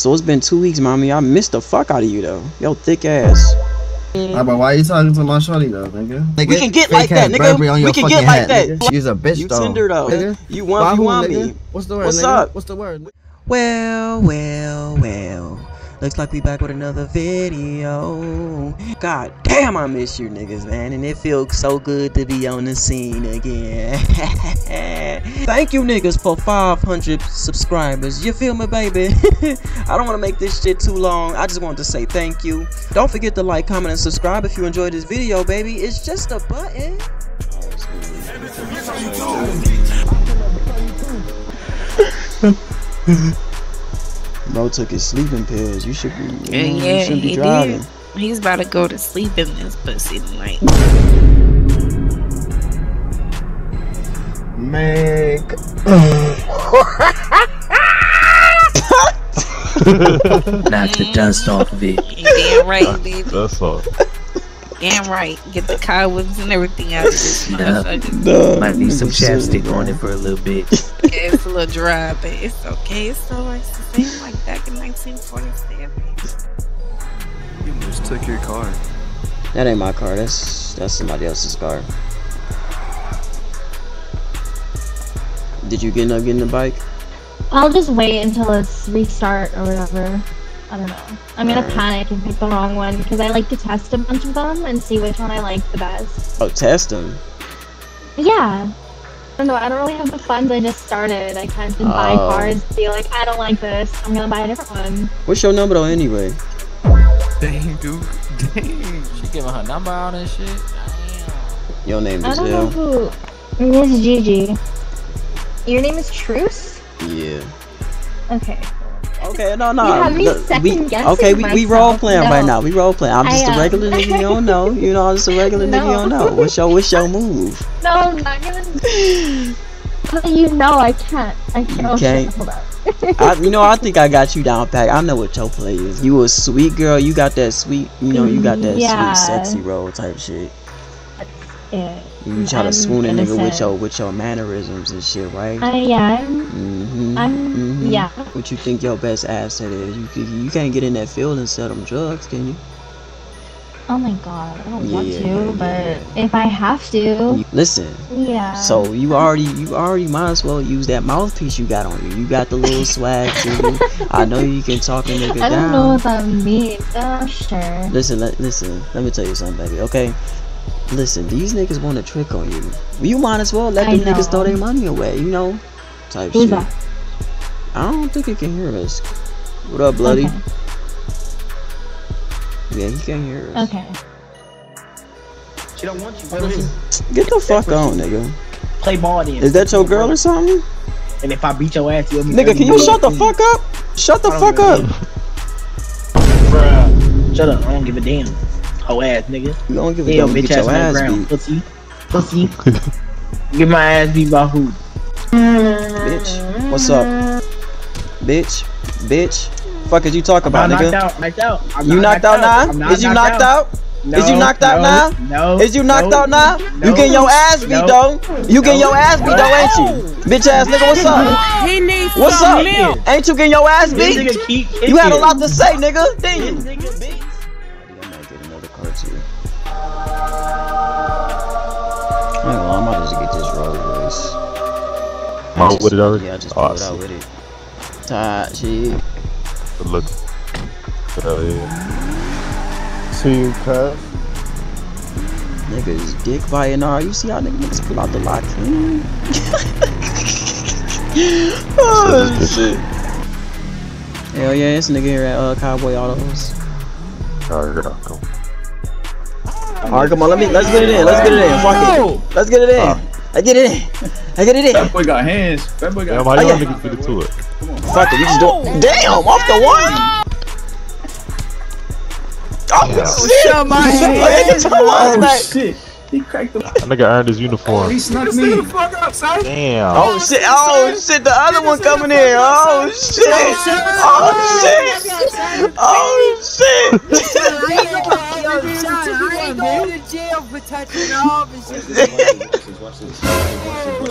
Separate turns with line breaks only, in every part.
So it's been two weeks, mommy. I missed the fuck out of you though. Yo, thick ass.
Ah, but why you talking to my shorty though, nigga?
We can get like that, nigga. We can get like that.
You's a bitch
You
though.
tender though.
Nigga.
You
Why
want,
who,
you want
nigga?
me.
What's the word?
What's
nigga?
up?
What's the word?
Well, well, well. Looks like we back with another video. God damn, I miss you niggas, man. And it feels so good to be on the scene again. Thank you niggas for 500 subscribers. You feel me, baby? I don't want to make this shit too long. I just wanted to say thank you. Don't forget to like, comment, and subscribe if you enjoyed this video, baby. It's just a button. Bro took his sleeping pills. You should be. You, know,
Yeah,
you
yeah,
shouldn't be
he
driving.
did. He's about to go to sleep in this pussy tonight.
Make.
Knock the dust off of it.
Damn right, baby.
That's all.
Damn right. Get the cobwebs and everything out of this
Nah.
motherfucker.
Duh,
Might need some chapstick on it for a little bit.
Yeah, it's a little dry, but it's okay. It's still like the same like back in 1947.
You just took your car.
That ain't my car. That's that's somebody else's car. Did you get up getting the bike?
I'll just wait until it's restart or whatever. I don't know. I'm gonna
Alright.
panic and pick the wrong one because I like to test a bunch of them and see which one I like the best.
Oh, test them.
Yeah. I don't know. I don't really have the funds. I just started. I can't just buy
Oh.
cars. Be like, I don't like this. I'm gonna buy a different one.
What's your number though, anyway?
Dang, dude. Dang.
She giving her number out and shit. Damn.
Your name is
I
is
don't know who. This is Gigi. Your name is Truce.
Yeah.
Okay.
Okay, no, no.
You have me
the- we,
second-guessing
okay, we, we role playing right now. We role playing. I'm just
I,
a regular nigga you don't know. You know, I'm just a regular nigga you don't know. What's your what's your move?
No, I'm not gonna. you know I can't. I can't.
You can't?
Hold.
I, you know, I think I got you down pat. I know what your play is. You a sweet girl. You got that sweet. You know, you got that
Yeah.
sweet, sexy role type shit.
Yeah.
You try to
I'm
swoon a nigga with your with your mannerisms and shit, right?
I am.
Mm-hmm.
I'm-
mm-hmm.
yeah.
What you think your best asset is? You can- you can't get in that field and sell them drugs, can you?
Oh my god, I don't want
Yeah,
to, but
yeah.
if I have to,
Listen.
yeah.
So you already you already might as well use that mouthpiece you got on you. You got the little swag to. I know you can talk a nigga down.
I don't
down.
know what that means. Oh, sure.
Listen, let, listen. Let me tell you something, baby. Okay. Listen, these niggas want to trick on you. You might as well let
I
them niggas throw their money away. You know, type
Who's
shit.
that?
I don't think he can hear us. What up, bloody?
Okay.
Yeah, he can't hear us.
Okay.
She don't want you.
Get the fuck on, nigga.
Play ball then.
Is that your girl or something?
And if I beat your ass, you'll be
Nigga, can you shut the fuck up? Shut the fuck up.
Bruh. Shut up. I don't give a damn. Hoe ass nigga.
You don't give a
Yeah,
damn.
bitch
Get
ass
your
on the
ass
ground.
beat.
Pussy. Pussy. Get my ass beat by who?
Bitch. What's up? Bitch. Bitch. Fuck is you talk
I'm
about, nigga?
knocked out. Knocked out. I'm
You
not
knocked out
I'm
now?
not
Is you knocked out?
No,
Is you knocked out
no,
now?
No.
Is you knocked
no,
out now?
no,
You getting your ass beat
no,
though? You getting your ass beat though, ain't you? Bitch ass nigga, what's up?
He needs
What's up?
milk.
Ain't you getting your ass beat?
nigga
You had a lot to say, nigga. Didn't you?
Am I with it already?
Yeah, I just
Oh, I
pulled out with it. Tired shit.
Good look. Hell yeah.
See you, cuz.
Niggas dick biting all. You see how niggas pull out the lock clean? oh shit. Hell yeah, this nigga here at uh, Cowboy Autos.
Alright, go.
Alright, come on, let me let's get it in. Let's get it in. Fuck it. Let's get it in. I get it in. I get it in.
That boy got hands. That boy got
Damn, how
Oh,
y'all
yeah.
niggas get into it?
Fuck it, we just do Damn, off the one. Oh shit!
Shut my
Oh, yeah, get your ass
Oh shit. He cracked the.
That nigga earned his uniform.
He snuck me.
fuck up, son.
Damn.
Oh shit! Oh shit! The other one coming in! Oh shit! Oh shit! Oh shit!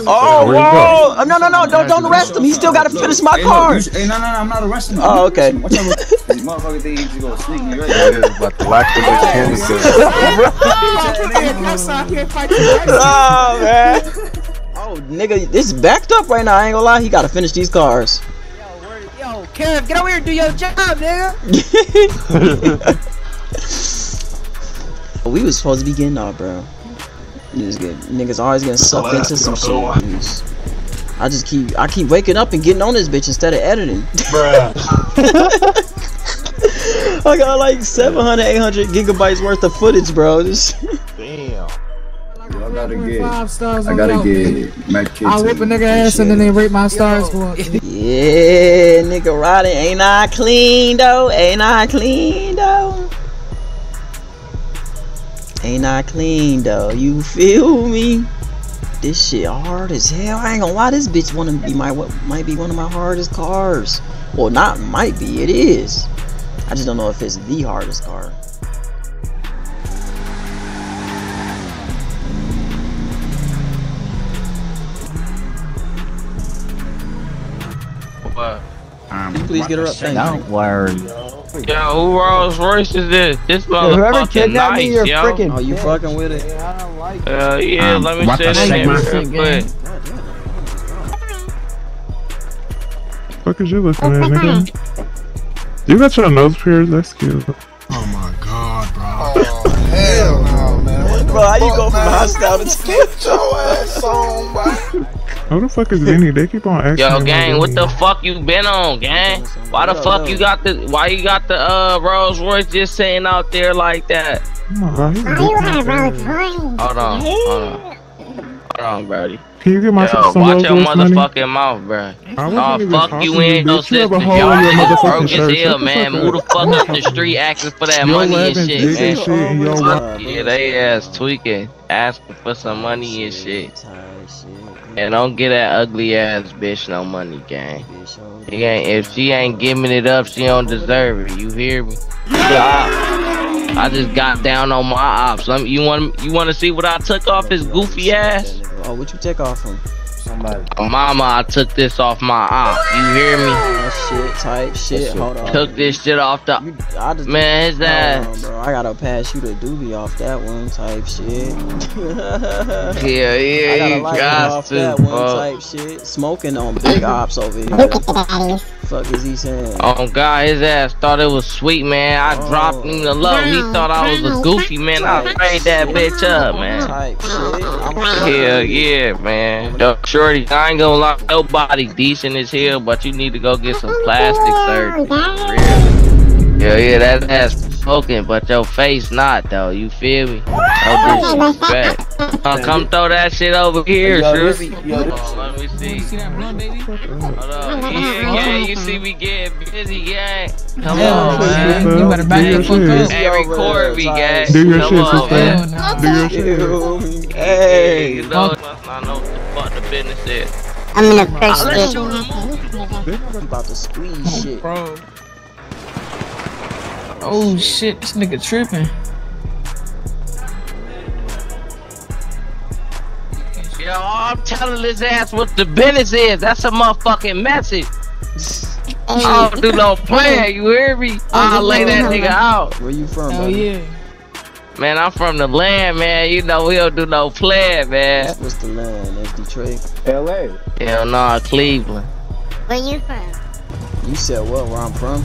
Oh, whoa! Oh, no, no, no! Don't, don't arrest him. He still got to finish my
Hey, look,
card.
you sh- Hey, no, no, no, I'm not arresting him.
Oh, okay.
Watch out, this motherfucker think he's gonna sneak me right
But the lack of candy
Oh man. Oh nigga, this is backed up right now. I ain't gonna lie. He got to finish these cars.
Yo, Kev, get over here and do your job, nigga.
we was supposed to be getting off, bro. Niggas, get, niggas always getting sucked into some shit. Niggas. I just keep, I keep waking up and getting on this bitch instead of editing. I got like 700, 800 gigabytes worth of footage, bro. This
Damn.
I gotta get.
Five stars
I
on
gotta get Mac Kids.
I whip a nigga ass and then they rate my stars for it.
Yeah, nigga riding. Ain't I clean though? Ain't I clean though? Ain't I clean though? You feel me? This shit hard as hell. I ain't gonna lie. This bitch wanna be my what might be one of my hardest cars. Well, not might be. It is. I just don't know if it's the hardest car. Please get her up? Thank.
Don't worry.
Yo, who Rolls Royce is this? This motherfucking nice, yo.
Oh, you fucking with it?
Uh, yeah,
Um,
let me say
the
that
Sigma?
real quick.
fuck is you looking at, nigga? You got your nose pierced. That's cute.
Oh my god, bro. Oh, hell no, man.
Bro, how you go from hostile to
Get your ass on, bro.
Who the fuck is Vinny? They keep on asking.
Yo, gang,
about
what the fuck you been on, gang? Why the fuck you got the why you got the uh Rolls Royce just sitting out there like that?
Oh my god, he's
Why you
looking
Rolls. Royce?
Hold on, hold on. Hold on, Brody.
Can you get my
Yo,
some
watch
Rolls
your
Royce money?
motherfucking mouth, bro.
I wasn't
Nah,
even
fuck you
to
ain't no
bitch. You have a
sisters.
hole
Y'all niggas broke as hell, man.
fuck
Move the fuck up the street asking for that money and shit, man.
shit and your wa-
Yeah, they ass tweaking, asking for some money and shit. And don't get that ugly ass bitch no money, gang. She ain't, if she ain't giving it up, she don't deserve it. You hear me? I, I just got down on my ops. You want you want to see what I took off his goofy ass?
Oh, what you take off from?
Mama, I took this off my op. You hear me?
That shit, type shit. Hold on.
Took this shit off the.
You, I just
man, his ass.
Bro. I gotta pass you the doobie off that one type shit.
yeah, yeah,
I gotta off that one type shit. Smoking on big ops over here. Fuck is he saying?
Oh God, his ass thought it was sweet, man. I oh. dropped him the love. He thought I was a goofy man. I sprayed that bitch up, man.
Type shit.
Hell yeah, man. Sure 30. I ain't gonna lie, nobody decent is here, but you need to go get some plastic surgery. Yeah, yeah, that ass poking, but your face not though. You feel me? No disrespect. Uh, come throw that shit over here,
yo, yo,
Let me see.
You see that baby?
Hold on. Yeah, yeah, you see me getting busy, gang. Come
yeah,
on, man.
You better back fuck up.
Corby, gang.
Do your
come
shit, sister. Do your shit.
Hey. You know, business is.
I'm in the first
I'll let
stage.
you
I'm about to squeeze shit.
Bro. Oh shit, this nigga tripping.
Yo, I'm telling his ass what the business is. That's a motherfucking message. I don't do no playing, you hear me? I'll lay that nigga out.
Where you from,
Hell
buddy?
yeah.
Man, I'm from the land, man. You know we don't do no playing, man.
What's the land? That's Detroit.
L.A.
Hell no, Cleveland.
Where you from?
You said what? Where I'm from?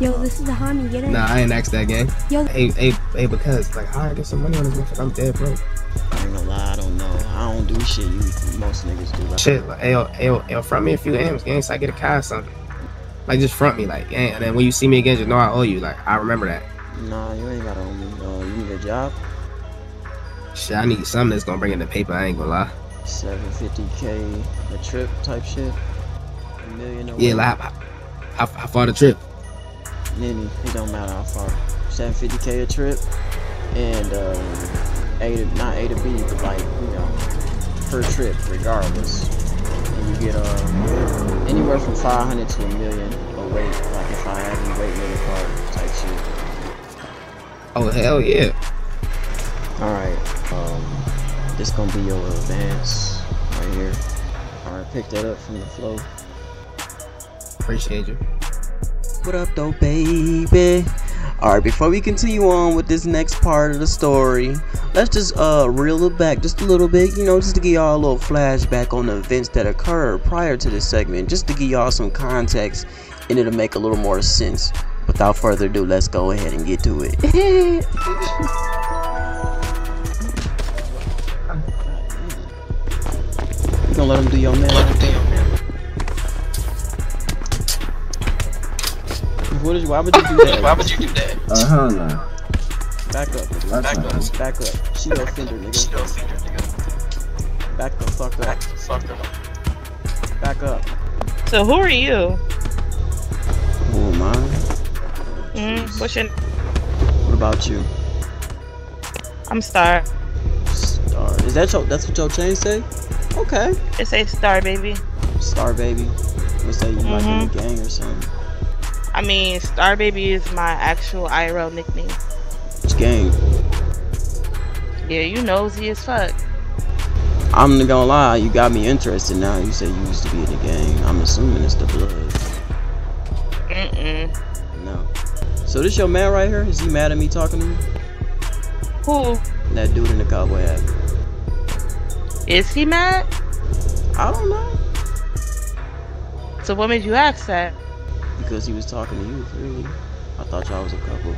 Yo, this is the homie, get it?
Nah, I ain't asked that gang.
Yo.
Hey, hey, hey, because like, how I get some money on this motherfucker? I'm dead broke.
I ain't gonna lie, I don't know. I don't do shit you most niggas do. Like,
Shit, like, yo, yo, yo, front me a few M's, gang, so I get a car or something. Like, just front me, like, gang, and then when you see me again, just know I owe you. Like, I remember that.
Nah, you ain't gotta. Uh, you need a job?
Shit, I need something that's gonna bring in the paper. I ain't gonna lie.
750k a trip type shit. A million away.
Yeah, like, how, how, how far the trip?
Any, it don't matter how far. 750k a trip, and um, A to not A to B, but like you know, per trip regardless. And you get um anywhere from 500 to a million a away. Like if I have you wait
Oh hell yeah!
All right, um, this gonna be your little advance right here. Alright, pick that up from the flow.
Appreciate you.
What up, though, baby? Alright, before we continue on with this next part of the story, let's just uh reel it back just a little bit, you know, just to give y'all a little flashback on the events that occurred prior to this segment, just to give y'all some context and it'll make a little more sense. Without further ado, let's go ahead and get to it. You gonna let him do your man right there? What is, why would you do that?
Why would you do that?
Uh huh, nah.
Back up. nigga.
That's
Back
nice.
up. Back up. She no offender, nigga.
She don't think nigga.
Back the fuck up.
Fuck her.
Back up.
So who are you?
Who am I?
Mm, your?
What about you?
I'm Star.
Star. Is that your? That's what your chain say? Okay.
It says Star, baby.
Star baby. What's that? You like in the gang or something?
I mean, Star Baby is my actual IRL nickname.
Which gang?
Yeah, you nosy as fuck.
I'm not gonna lie. You got me interested now. You say you used to be in the gang. I'm assuming it's the blood.
Mm-mm.
No. So this your man right here? Is he mad at me talking to you?
Who?
That dude in the cowboy hat.
Is he mad?
I don't know.
So what made you ask that?
Because he was talking to you, really. I thought y'all was a couple.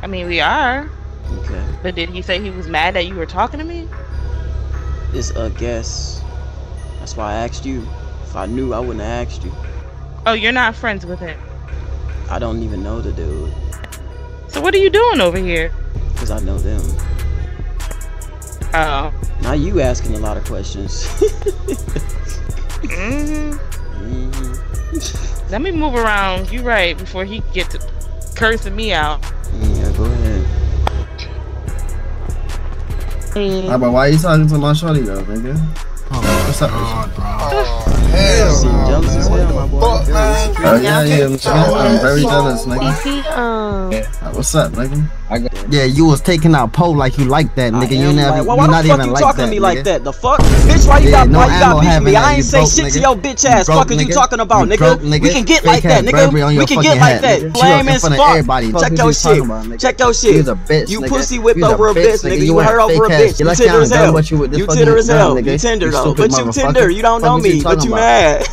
I mean, we are.
Okay.
But did he say he was mad that you were talking to me?
It's a guess. That's why I asked you. If I knew, I wouldn't have asked you.
Oh, you're not friends with him.
I don't even know the dude.
So what are you doing over here?
Because I know them.
Oh.
Now you asking a lot of questions.
hmm
hmm
Let me move around. You right before he gets to cursing me out.
Yeah, go ahead.
Nah, but why you talking to my shorty though, nigga? What's up?
God, bro.
Hell,
Seem jealous as hell, my boy.
Fuck, man.
Oh yeah, yeah, nigga. I'm very jealous, nigga.
Is he, um,
Uh, What's up, nigga?
I got
Yeah, you was taking out Poe like you like that, nigga. You never,
like, well,
you
why
not
the fuck
even
you
like
talking
that,
to me like that? The fuck? Bitch, why you
Yeah,
got
no
why you got beef with me?
that,
I ain't
you
say
broke,
shit to
nigga.
your bitch ass.
broke,
Fuck is you talking about,
You
nigga?
broke,
We can get
Fake
like that,
ass Burberry on
nigga. We can get like that.
nigga.
Flame
Chill in
as fuck. Check your shit.
talking about, nigga.
Check your shit.
was a bitch,
You
nigga.
pussy whipped
You
over a bitch, nigga. You
a
heard over a bitch. You
Let's
tender as hell.
you with this
You
fucking
tender as hell. You tender though.
stupid
But you
motherfucker.
tender. You don't know me. But you mad.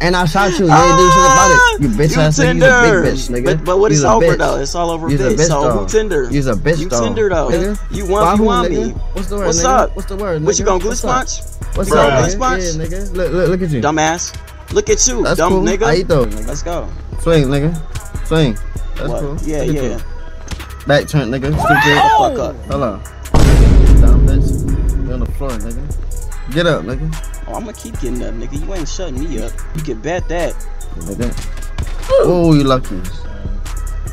And I shot you. You ain't do shit about it. Ah, you bitch
You
ass nigga. You a big bitch, nigga.
But, but what
You's
is
a
over
bitch.
though? It's all over
You's a
bitch.
bitch
So
though.
who tender?
You's a bitch
You
though.
tender though.
Nigga.
You
Why
want
who,
you want
nigga?
me.
What's the word,
What's
nigga?
up?
What's the word, nigga?
What you gonna glitch
What's up?
punch?
What's
You gonna
up,
glitch
nigga? Yeah, nigga. Look, look, look at you.
Dumbass. Look at you,
That's
dumb
cool.
nigga.
How you doing, nigga?
Let's go.
Swing, nigga. Swing. That's
What?
cool.
Yeah,
Look
yeah.
Back turn, nigga. Stupid.
Fuck up.
Hold on. Dumb bitch. You on the floor, nigga. Get up, nigga.
Oh, I'm gonna keep getting up, nigga. You ain't shutting me up. You can bet that.
Nigga. Oh, you lucky.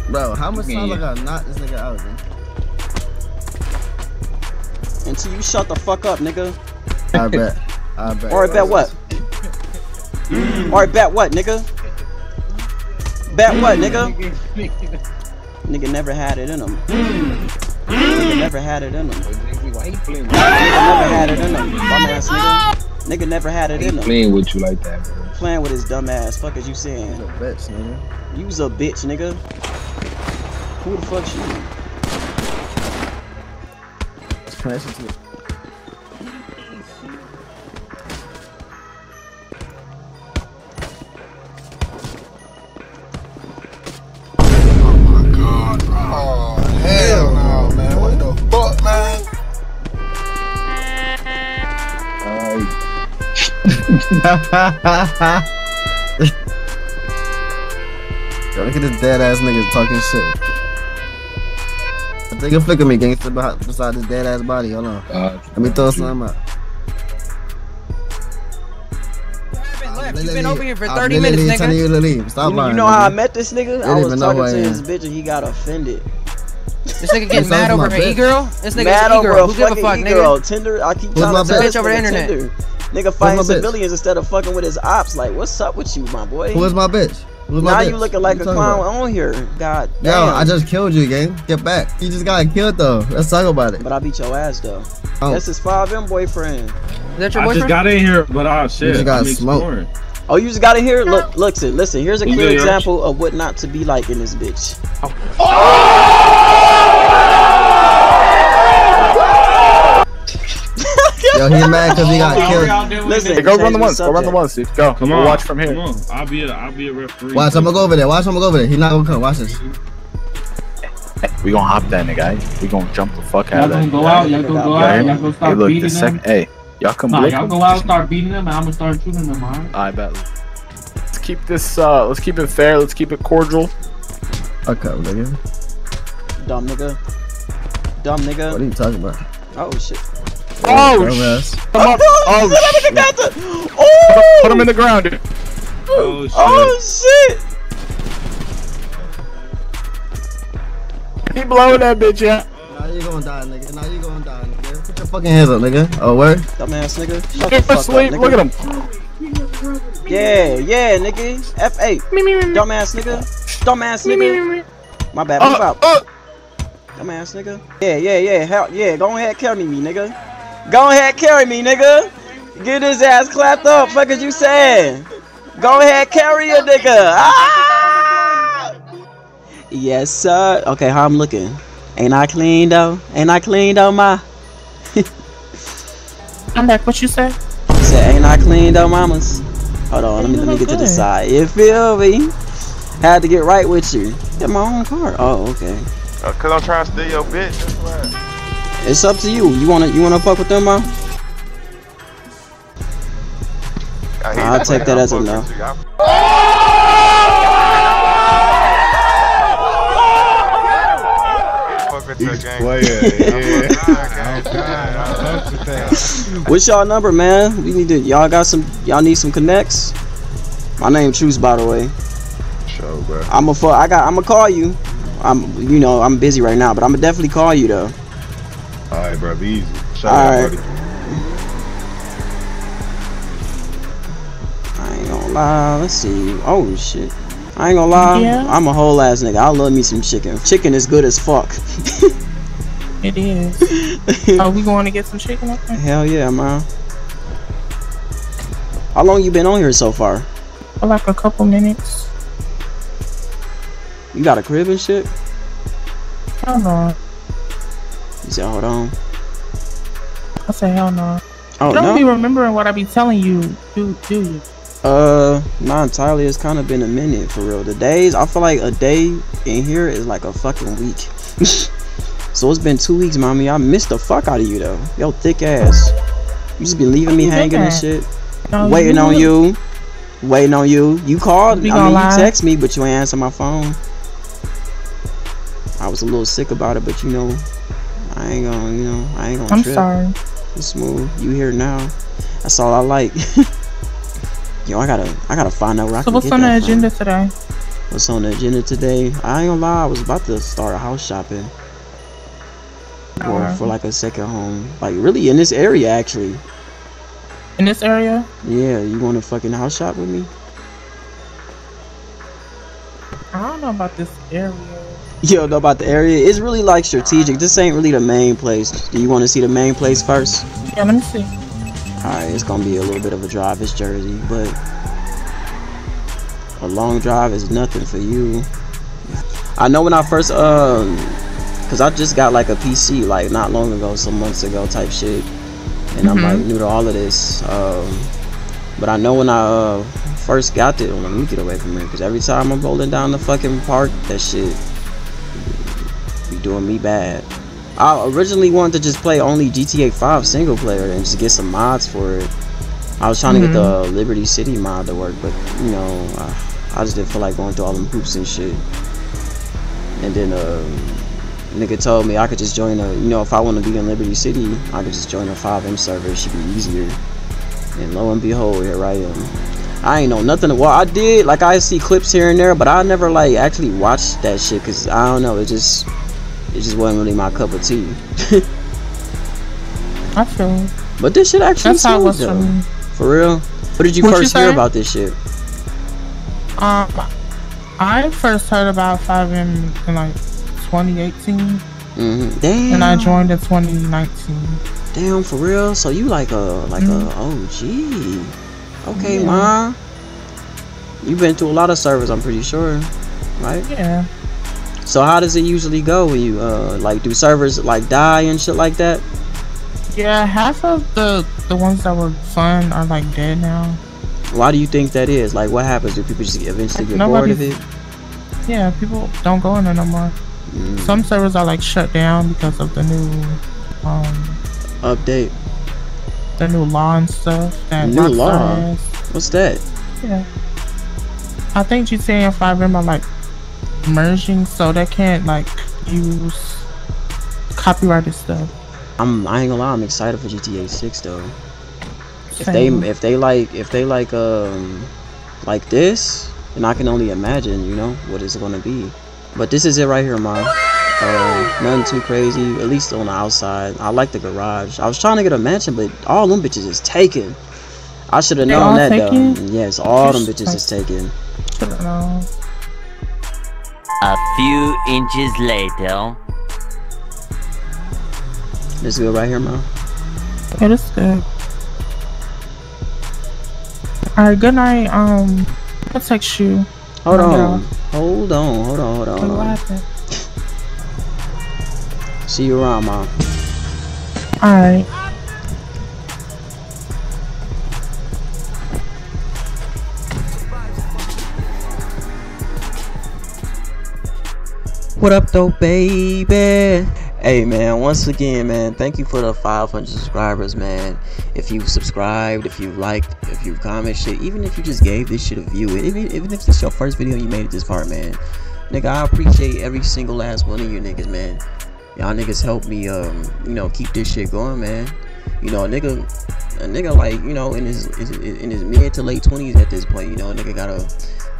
Bro, how much time I gotta knock this nigga out, man?
Until you shut the fuck up, nigga.
I bet. I bet.
Or I bet what? Or I bet what, nigga? Bet what, nigga? Nigga never had it in him. Nigga never had it in him. Nigga never had it in him. Bum ass nigga. Oh! Nigga never had it in him.
playing with you like that, bro.
Playing with his dumb ass. Fuck is you saying?
You's a bitch, nigga.
You's a bitch, nigga. Who the fuck's you?
Crash into it. Yo, look at this dead ass nigga talking shit. Take a flick of me, gangster, beside this dead ass body. Hold on.
Uh,
Let me throw something out.
You've been over here for 30 minutes, nigga.
you to leave. Stop
You,
lying.
you know how I met this nigga? I was talking
who I
to his bitch and he got offended.
This nigga getting mad over
my
an e-girl? This nigga's
Mad
an
over
e-girl.
a
Who give a fuck,
e-girl.
nigga?
Tinder, I keep
Who's
trying to tell
bitch?
this
Bitch over the internet.
Tinder. Nigga fighting
my bitch?
civilians instead of fucking with his ops. Like, what's up with you, my boy?
Who is my bitch? Who's my
now
bitch?
you looking like
you
a clown
about?
on here. God
Yo. I just killed you, gang. Get back. You just got killed though. Let's talk about it.
But I beat your ass though.
Oh.
That's his FiveM boyfriend.
Is that your boyfriend?
I oh,
just
got in here, but oh shit.
just got smoked.
Oh, you just gotta hear. Look, listen, listen. Here's a clear
good,
example of what not to be like in this bitch.
Yo, he mad because he got killed.
Listen,
Hey, go run the ones. Go run the
subject.
ones, dude. Go.
Come
we'll
on.
watch from here.
Come on. I'll be a I'll be a referee.
Watch, I'm gonna go over there. Watch, I'm gonna go over there. He's not gonna come. Watch this.
We gonna hop that nigga. We gonna jump the fuck out of that.
Y'all gonna go out, y'all gonna go out, y'all gonna start Hey,
look,
beating
the second.
them.
Hey, y'all come
Nah,
blick
y'all
them.
go out, start beating them, and I'm gonna start shooting them, alright?
I bet. Let's keep this. uh Let's keep it fair. Let's keep it cordial.
Okay, nigga.
Dumb nigga. Dumb nigga.
What are you talking about?
Oh shit.
Oh,
Dumbass.
Come up. Oh,
That
shit.
nigga got the.
Put
Oh.
him in the ground, dude.
Oh shit.
Oh shit.
He blowing that bitch out.
Now you gonna die, nigga. Now you gonna die, nigga. Put your fucking hands up, nigga. Oh, word?
Dumbass nigga. Shut the
Get
fuck
asleep.
up, nigga.
Look at him.
Yeah, yeah, nigga. F8. Dumbass nigga. Dumbass nigga. My bad. Move
Uh,
out.
uh.
Dumbass nigga. Yeah, yeah, yeah. Hell, yeah. Go ahead, carry me, nigga. Go ahead, carry me, nigga. Get his ass clapped up. Fuck is you saying? Go ahead, carry a nigga. Ah! Yes, sir. Okay, how I'm looking? Ain't I clean though? Ain't I clean though, ma?
I'm back. What you say?
Say, ain't I clean though, mamas? Hold on, let me let me get to the side. You feel me? Had to get right with you. Get my own car. Oh, okay.
Uh, Cause I'm trying to steal your bitch. That's why.
It's up to you. You wanna you wanna fuck with them, ma?
I hate
I'll
that
take that as a no.
with you. I- Fuck your.
What's y'all number, man? We need to. Y'all got some. Y'all need some connects. My name Truce, by the way.
Show, bro.
I'm a fuck. I got. I'm gonna call you. I'm. You know, I'm busy right now, but I'm gonna definitely call you though.
Alright, bro. Be easy. Shout
All
out,
right.
buddy.
I ain't gonna lie. Let's see. Oh shit. I ain't gonna lie.
Yeah?
I'm a whole ass nigga. I love me some chicken. Chicken is good as fuck.
It is. Are we going to get some chicken up there?
Hell yeah, man. How long you been on here so far?
For like a couple minutes.
You got a crib and shit?
Hell no.
You said, hold on.
I said hell no.
Oh
you don't
no.
be remembering what I be telling you, do do you?
Uh, not entirely. It's kind of been a minute for real. The days, I feel like a day in here is like a fucking week. so it's been two weeks, mommy. I missed the fuck out of you though. Yo, thick ass. You just be leaving me hanging and shit.
No,
Waiting
you
on you. Waiting on you. You called. I mean,
lie?
you text me, but you ain't answer my phone. I was a little sick about it, but you know, I ain't gonna, you know, I ain't gonna
I'm
trip.
sorry.
It's smooth. You here now. That's all I like. Yo, I gotta, I gotta find out where I
So
can
what's
get
on the
from.
agenda today?
What's on the agenda today? I ain't gonna lie, I was about to start house shopping. Or
Alright.
for like a second home. Like really in this area actually.
In this area?
Yeah, you wanna fucking house shop with me?
I don't know about this area.
You don't know about the area? It's really like strategic. This ain't really the main place. Do you wanna see the main place first?
Yeah, let me see.
Alright, it's gonna be a little bit of a drive. It's Jersey, but a long drive is nothing for you. I know when I first um, cause I just got like a PC like not long ago, some months ago type shit, and I'm like
Mhm.
new to all of this. Um, but I know when I uh, first got it, let me get away from here, cause every time I'm rolling down the fucking park, that shit doing me bad. I originally wanted to just play only GTA 5 single player and just get some mods for it. I was trying to get the Liberty City mod to work, but you know, I, I just didn't feel like going through all them hoops and shit. And then uh, nigga told me I could just join a, you know, if I want to be in Liberty City, I could just join a FiveM server. It should be easier. And lo and behold, here I am. I ain't know nothing. Well, I did, like, I see clips here and there, but I never, like, actually watched that shit, because I don't know, it just, it just wasn't really my cup of tea.
I feel.
But this shit actually
That's how it
smooth,
was for me.
For real? What did you
What you
first hear
say?
about this shit?
Um, I first heard about FiveM in like 2018,
Mm-hmm. Damn.
and I joined in 2019.
Damn, for real? So you like a like
Mhm.
a OG? Okay,
Yeah.
ma. You've been through a lot of servers, I'm pretty sure, right?
Yeah.
So how does it usually go when you uh like do servers like die and shit like that?
Yeah, half of the the ones that were fun are like dead now.
Why do you think that is? Like, what happens? Do people just eventually get bored of it?
Yeah, people don't go in there no more.
Mm.
Some servers are like shut down because of the new um
Update.
the new law and stuff. That
New
Rockstar
law?
has.
What's that?
Yeah. I think GTA and FiveM are like merging so they can't like use copyrighted stuff.
I'm I ain't gonna lie, I'm excited for GTA 6 though. If they if they like if they like um like this, then I can only imagine, you know, what it's gonna be. But this is it right here, ma. Uh, nothing too crazy, at least on the outside. I like the garage. I was trying to get a mansion, but all them bitches is taken. I should have known that
taken?
though. Yes, all them bitches is taken.
Should've known.
A few inches later.
This go right here, ma.
Yeah, that's good. Alright, good night. Um, I'll text you.
Hold on.
no.
Hold on, hold on, hold on,
Wait,
hold
what happened?
See you around, ma.
Alright.
What up, though, baby? Hey, man, once again, man, thank you for the 500 subscribers, man. If you subscribed, if you liked, if you comment shit, even if you just gave this shit a view, even, even if this is your first video you made it this far, man, nigga, I appreciate every single last one of you niggas, man. Y'all niggas help me, um, you know, keep this shit going, man. You know, a nigga, a nigga like, you know, in his in his mid to late 20s at this point, you know, a nigga got a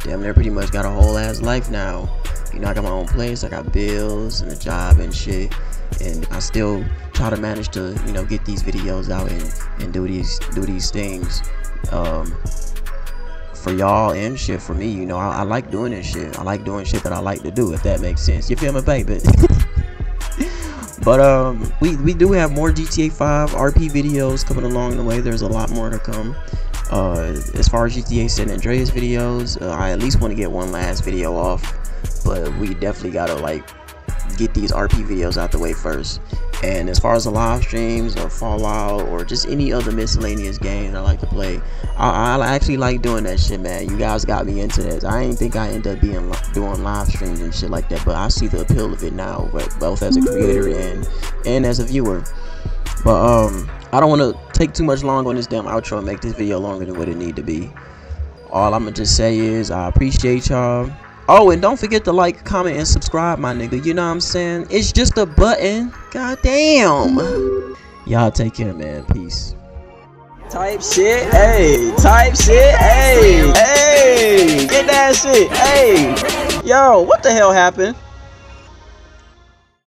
damn near pretty much got a whole ass life now. You know, I got my own place, I got bills and a job and shit. And I still try to manage to, you know, get these videos out and, and do these do these things. Um for y'all and shit for me, you know, I, I like doing this shit. I like doing shit that I like to do, if that makes sense. You feel me, baby? But um, we we do have more GTA 5 RP videos coming along the way. There's a lot more to come. Uh, as far as GTA San Andreas videos, uh, I at least want to get one last video off. But we definitely gotta like get these RP videos out the way first. And as far as the live streams or Fallout or just any other miscellaneous games I like to play, I, I actually like doing that shit, man. You guys got me into this. I ain't think I end up being doing live streams and shit like that, but I see the appeal of it now, but both as a creator and and as a viewer. But um, I don't want to take too much long on this damn outro and make this video longer than what it need to be. All I'm gonna just say is I appreciate y'all. Oh, and don't forget to like, comment, and subscribe, my nigga. You know what I'm saying? It's just a button. God damn. Y'all take care, man. Peace. Type shit, hey. Type shit, hey. Hey. Get that shit, hey. Yo, what the hell happened?